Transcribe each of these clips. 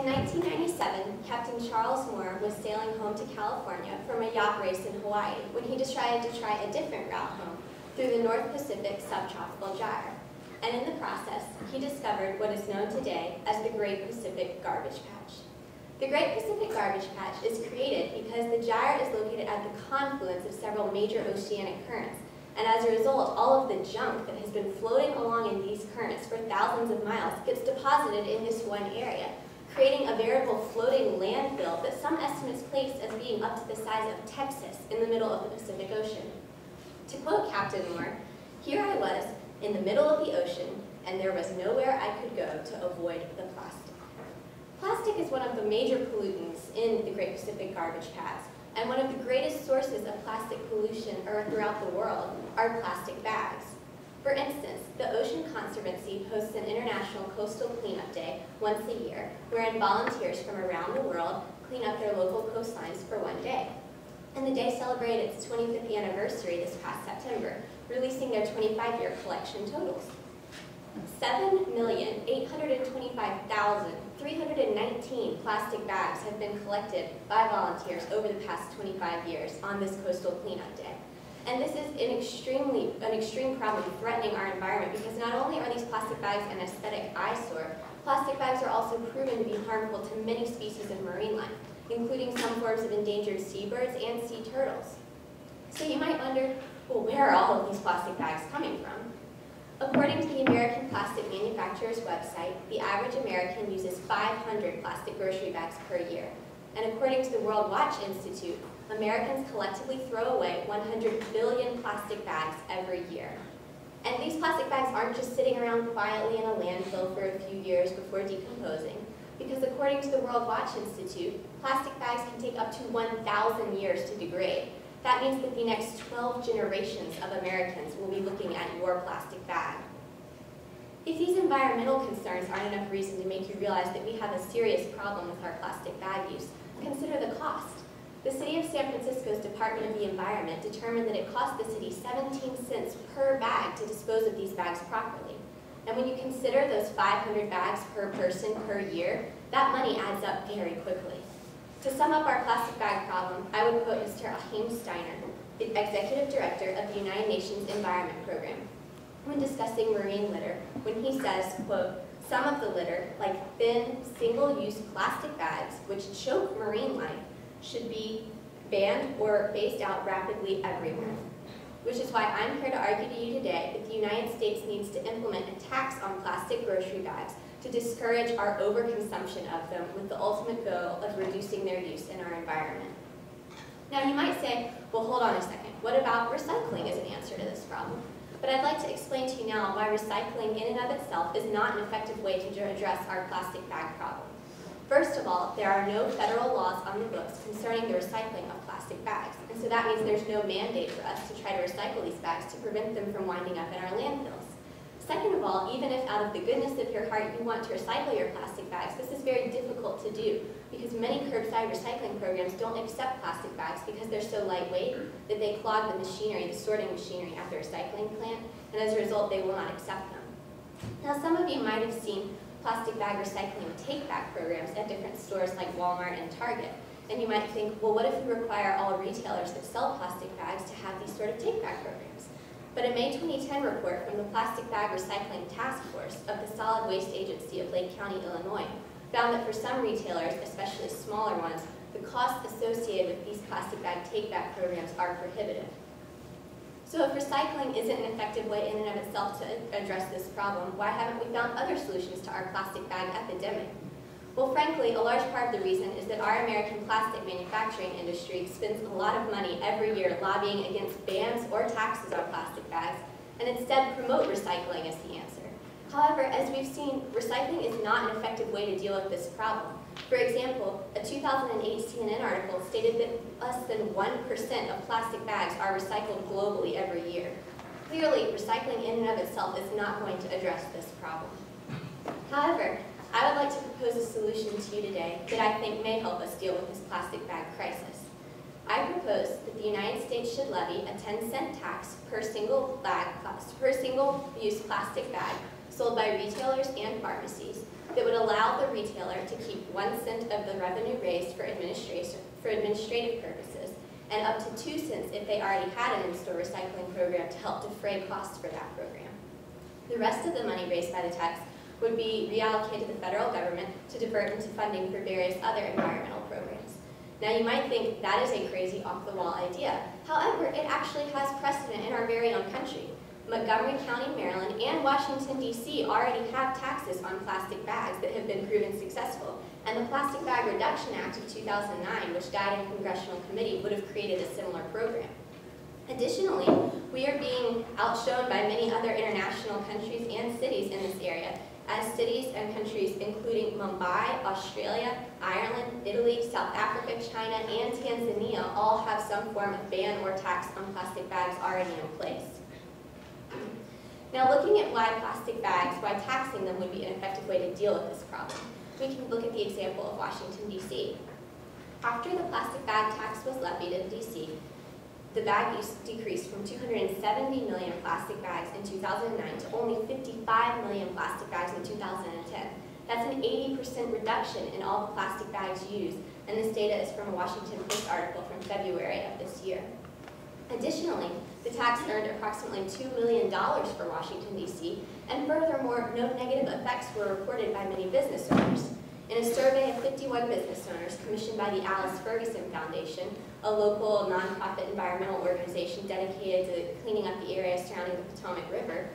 In 1997, Captain Charles Moore was sailing home to California from a yacht race in Hawaii when he decided to try a different route home through the North Pacific Subtropical Gyre. And in the process, he discovered what is known today as the Great Pacific Garbage Patch. The Great Pacific Garbage Patch is created because the gyre is located at the confluence of several major oceanic currents, and as a result, all of the junk that has been floating along in these currents for thousands of miles gets deposited in this one area, creating a veritable floating landfill that some estimates place as being up to the size of Texas in the middle of the Pacific Ocean. To quote Captain Moore, here I was in the middle of the ocean and there was nowhere I could go to avoid the plastic. Plastic is one of the major pollutants in the Great Pacific Garbage Patch, and one of the greatest sources of plastic pollution er, throughout the world are plastic bags. For instance, the Ocean Conservancy hosts an International Coastal Cleanup Day once a year, wherein volunteers from around the world clean up their local coastlines for one day. And the day celebrated its 25th anniversary this past September, releasing their 25-year collection totals. 7,825,319 plastic bags have been collected by volunteers over the past 25 years on this coastal cleanup day. And this is an extremely an extreme problem threatening our environment because not only are these plastic bags an aesthetic eyesore, plastic bags are also proven to be harmful to many species of marine life, including some forms of endangered seabirds and sea turtles. So you might wonder, well, where are all of these plastic bags coming from? According to the American Plastic Manufacturers website, the average American uses 500 plastic grocery bags per year. And according to the Worldwatch Institute, Americans collectively throw away 100 billion plastic bags every year. And these plastic bags aren't just sitting around quietly in a landfill for a few years before decomposing, because according to the Worldwatch Institute, plastic bags can take up to 1,000 years to degrade. That means that the next 12 generations of Americans will be looking at your plastic bag. If these environmental concerns aren't enough reason to make you realize that we have a serious problem with our plastic bag use, consider the cost. The City of San Francisco's Department of the Environment determined that it cost the city 17 cents per bag to dispose of these bags properly. And when you consider those 500 bags per person per year, that money adds up very quickly. To sum up our plastic bag problem, I would quote Mr. Achim Steiner, the Executive Director of the United Nations Environment Program, when discussing marine litter, when he says, quote, some of the litter, like thin, single-use plastic bags, which choke marine life, should be banned or phased out rapidly everywhere. Which is why I'm here to argue to you today that the United States needs to implement a tax on plastic grocery bags to discourage our overconsumption of them with the ultimate goal of reducing their use in our environment. Now you might say, well hold on a second, what about recycling as an answer to this problem? But I'd like to explain to you now why recycling in and of itself is not an effective way to address our plastic bag problem. First of all, there are no federal laws on the books concerning the recycling of plastic bags, and so that means there's no mandate for us to try to recycle these bags to prevent them from winding up in our landfills. Second of all, even if out of the goodness of your heart you want to recycle your plastic bags, this is very difficult to do because many curbside recycling programs don't accept plastic bags because they're so lightweight that they clog the machinery, the sorting machinery at the recycling plant, and as a result they will not accept them. Now some of you might have seen plastic bag recycling take-back programs at different stores like Walmart and Target. And you might think, well, what if we require all retailers that sell plastic bags to have these sort of take-back programs? But a May 2010 report from the Plastic Bag Recycling Task Force of the Solid Waste Agency of Lake County, Illinois, found that for some retailers, especially smaller ones, the costs associated with these plastic bag take-back programs are prohibitive. So if recycling isn't an effective way in and of itself to address this problem, why haven't we found other solutions to our plastic bag epidemic? Well, frankly, a large part of the reason is that our American plastic manufacturing industry spends a lot of money every year lobbying against bans or taxes on plastic bags, and instead promote recycling as the answer. However, as we've seen, recycling is not an effective way to deal with this problem. For example, a 2008 CNN article stated that less than 1% of plastic bags are recycled globally every year. Clearly, recycling in and of itself is not going to address this problem. However, I would like to propose a solution to you today that I think may help us deal with this plastic bag crisis. I propose that the United States should levy a 10 cent tax per single bag, per single use plastic bag sold by retailers and pharmacies that would allow the retailer to keep one cent of the revenue raised for administration for administrative purposes and up to two cents if they already had an in-store recycling program to help defray costs for that program. The rest of the money raised by the tax would be reallocated to the federal government to divert into funding for various other environmental programs. Now you might think that is a crazy off-the-wall idea. However, it actually has precedent in our very own country. Montgomery County, Maryland, and Washington, D.C. already have taxes on plastic bags that have been proven successful. And the Plastic Bag Reduction Act of 2009, which died in congressional committee, would have created a similar program. Additionally, we are being outshone by many other international countries and cities in this area, as cities and countries including Mumbai, Australia, Ireland, Italy, South Africa, China, and Tanzania all have some form of ban or tax on plastic bags already in place. Now looking at why plastic bags, why taxing them would be an effective way to deal with this problem, we can look at the example of Washington, D.C. After the plastic bag tax was levied in D.C., the bag use decreased from 270 million plastic bags in 2009 to only 55 million plastic bags in 2010. That's an 80% reduction in all the plastic bags used, and this data is from a Washington Post article from February of this year. Additionally, the tax earned approximately $2 million for Washington, D.C., and furthermore, no negative effects were reported by many business owners. In a survey of 51 business owners commissioned by the Alice Ferguson Foundation, a local nonprofit environmental organization dedicated to cleaning up the area surrounding the Potomac River,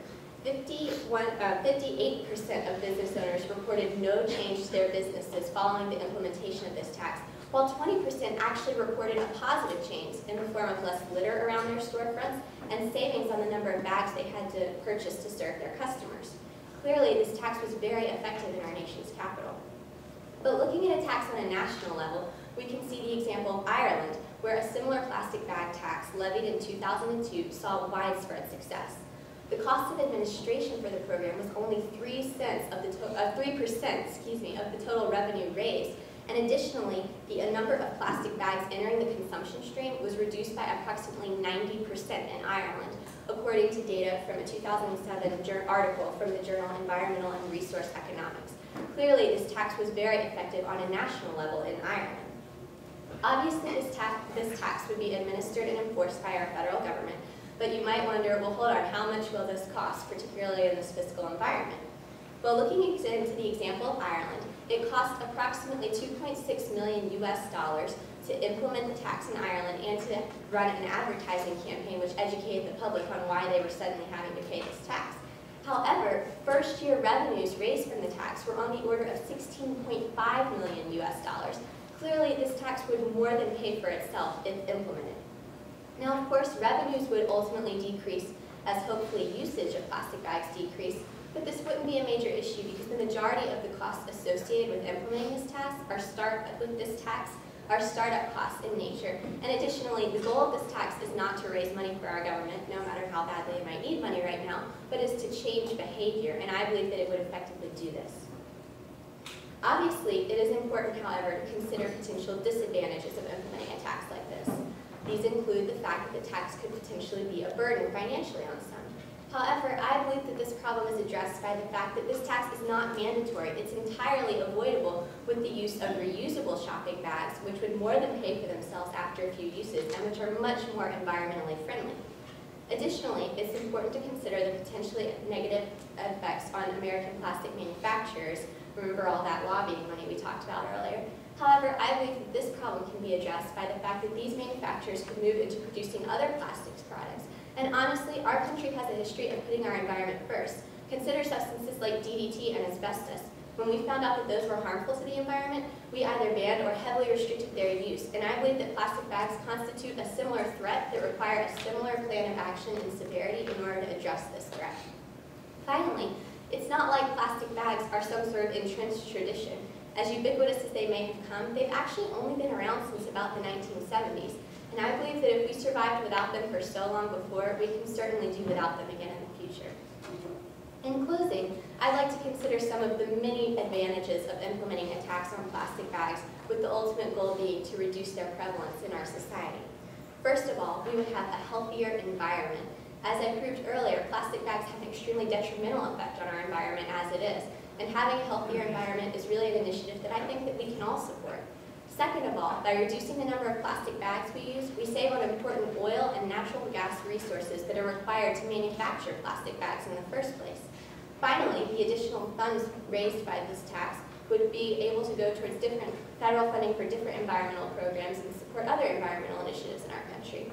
58% uh, of business owners reported no change to their businesses following the implementation of this tax, while 20% actually reported a positive change in the form of less litter around their storefronts and savings on the number of bags they had to purchase to serve their customers. Clearly, this tax was very effective in our nation's capital. But looking at a tax on a national level, we can see the example of Ireland, where a similar plastic bag tax levied in 2002 saw widespread success. The cost of administration for the program was only 3 cents of the uh, 3%, excuse me, of the total revenue raised, and additionally, the number of plastic bags entering the consumption stream was reduced by approximately 90% in Ireland, according to data from a 2007 article from the journal Environmental and Resource Economics. Clearly, this tax was very effective on a national level in Ireland. Obviously, this tax, this tax would be administered and enforced by our federal government, but you might wonder, well, hold on, how much will this cost, particularly in this fiscal environment? Well, looking into the example of Ireland, it cost approximately 2.6 million US dollars to implement the tax in Ireland and to run an advertising campaign which educated the public on why they were suddenly having to pay this tax. However, first year revenues raised from the tax were on the order of 16.5 million US dollars. Clearly, this tax would more than pay for itself if implemented. Now, of course, revenues would ultimately decrease as hopefully usage of plastic bags decrease, but this wouldn't be a major issue because the majority of the costs associated with implementing this tax are start with this tax are startup costs in nature. And additionally, the goal of this tax is not to raise money for our government, no matter how badly it might need money right now, but is to change behavior, and I believe that it would effectively do this. Obviously, it is important, however, to consider potential disadvantages of implementing a tax like this. These include the fact that the tax could potentially be a burden financially on some. However, I believe that this problem is addressed by the fact that this tax is not mandatory. It's entirely avoidable with the use of reusable shopping bags, which would more than pay for themselves after a few uses and which are much more environmentally friendly. Additionally, it's important to consider the potentially negative effects on American plastic manufacturers. Remember all that lobbying money we talked about earlier. However, I believe that this problem can be addressed by the fact that these manufacturers could move into producing other plastics products and honestly, our country has a history of putting our environment first. Consider substances like DDT and asbestos. When we found out that those were harmful to the environment, we either banned or heavily restricted their use. And I believe that plastic bags constitute a similar threat that require a similar plan of action and severity in order to address this threat. Finally, it's not like plastic bags are some sort of entrenched tradition. As ubiquitous as they may have come, they've actually only been around since about the 1970s. And I believe that if we survived without them for so long before, we can certainly do without them again in the future. In closing, I'd like to consider some of the many advantages of implementing a tax on plastic bags, with the ultimate goal being to reduce their prevalence in our society. First of all, we would have a healthier environment. As I proved earlier, plastic bags have an extremely detrimental effect on our environment as it is, and having a healthier environment is really an initiative that I think that we can all support. Second of all, by reducing the number of plastic bags we use, we save on important oil and natural gas resources that are required to manufacture plastic bags in the first place. Finally, the additional funds raised by this tax would be able to go towards different federal funding for different environmental programs and support other environmental initiatives in our country.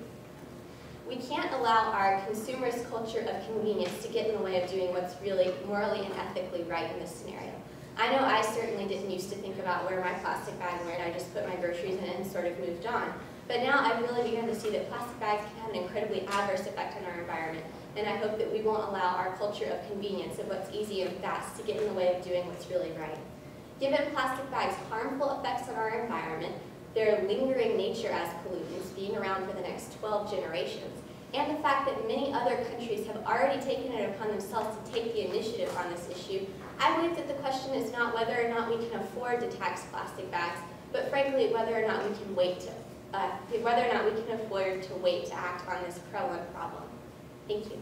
We can't allow our consumerist culture of convenience to get in the way of doing what's really morally and ethically right in this scenario. I know I certainly didn't used to think about where my plastic bag went. I just put my groceries in it and sort of moved on. But now I've really begun to see that plastic bags can have an incredibly adverse effect on our environment. And I hope that we won't allow our culture of convenience, of what's easy and fast, to get in the way of doing what's really right. Given plastic bags' harmful effects on our environment, their lingering nature as pollutants, being around for the next 12 generations, and the fact that many other countries have already taken it upon themselves to take the initiative on this issue, I believe that the question is not whether or not we can afford to tax plastic bags, but frankly, whether or not we can wait to, uh, whether or not we can afford to wait to act on this prevalent problem. Thank you.